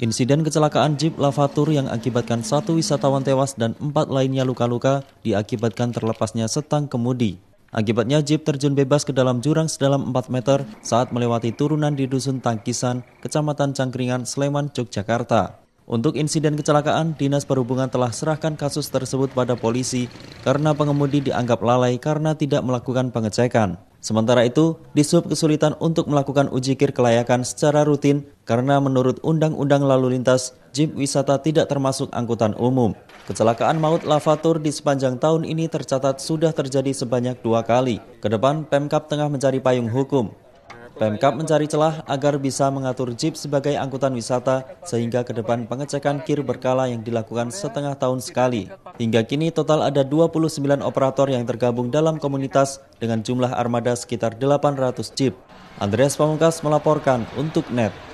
Insiden kecelakaan Jeep Lavatur yang akibatkan satu wisatawan tewas dan empat lainnya luka-luka diakibatkan terlepasnya setang kemudi. Akibatnya Jeep terjun bebas ke dalam jurang sedalam 4 meter saat melewati turunan di Dusun Tangkisan, Kecamatan Cangkringan, Sleman, Yogyakarta. Untuk insiden kecelakaan, Dinas Perhubungan telah serahkan kasus tersebut pada polisi karena pengemudi dianggap lalai karena tidak melakukan pengecekan. Sementara itu, Disub kesulitan untuk melakukan uji kir kelayakan secara rutin karena menurut Undang-Undang Lalu Lintas, jeep wisata tidak termasuk angkutan umum. Kecelakaan maut lavatur di sepanjang tahun ini tercatat sudah terjadi sebanyak dua kali. Ke depan, Pemkap tengah mencari payung hukum. Pemkap mencari celah agar bisa mengatur jeep sebagai angkutan wisata sehingga ke depan pengecekan kir berkala yang dilakukan setengah tahun sekali. Hingga kini total ada 29 operator yang tergabung dalam komunitas dengan jumlah armada sekitar 800 jeep. Andreas Pamungkas melaporkan untuk NET.